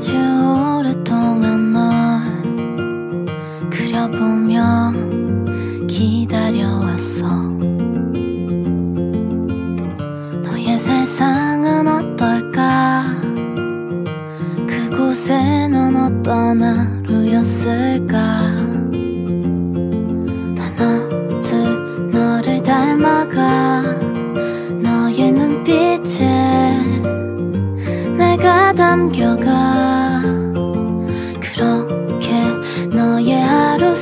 아주 오랫동안 널 그려보며 기다려왔어. 너의 세상은 어떨까? 그곳에 넌 어떤 하루였을까? 하나 둘 너를 닮아가 너의 눈빛에 내가 담겨가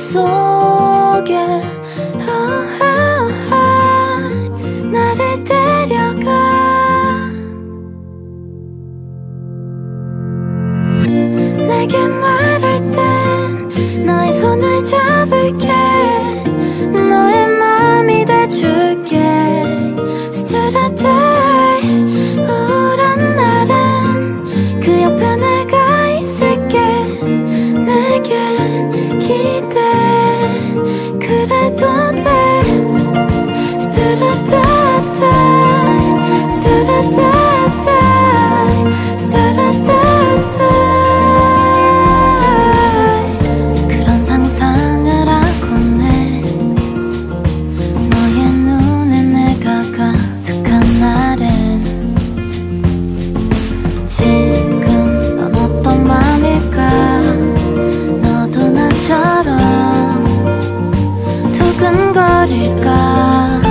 속에. 우하하 나를 데려가. 내게 말할 땐 너의 손을 잡을게. 너의 마음이 돼줄게. 스타라다 두근거릴까?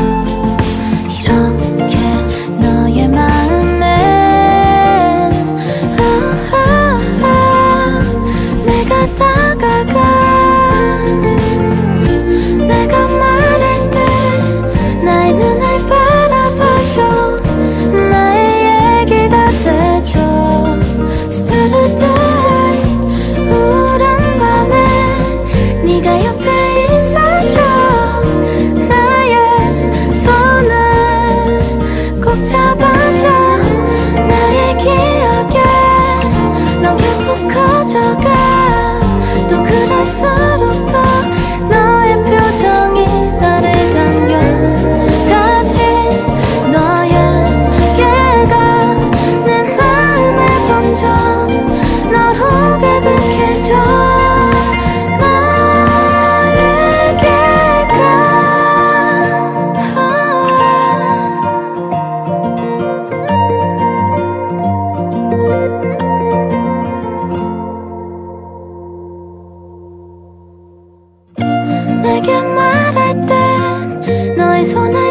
이렇게 너의 마음에 우하하 내가 다가가 커져가. 또 그럴 수 손을